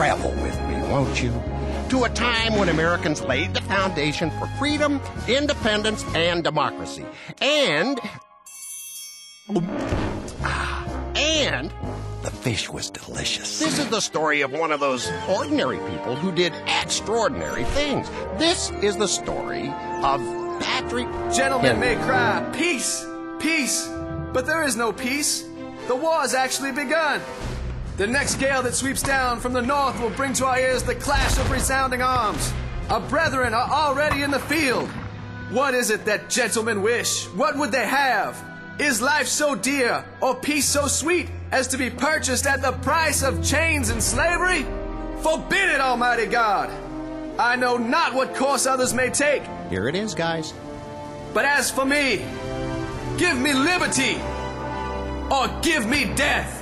travel with me, won't you? To a time when Americans laid the foundation for freedom, independence, and democracy. And. Ah, and the fish was delicious. This is the story of one of those ordinary people who did extraordinary things. This is the story of Patrick. Gentlemen Henry. may cry, peace, peace, but there is no peace. The war has actually begun. The next gale that sweeps down from the north will bring to our ears the clash of resounding arms. Our brethren are already in the field. What is it that gentlemen wish? What would they have? Is life so dear, or peace so sweet, as to be purchased at the price of chains and slavery? Forbid it, Almighty God! I know not what course others may take, Here it is, guys. but as for me, give me liberty or give me death.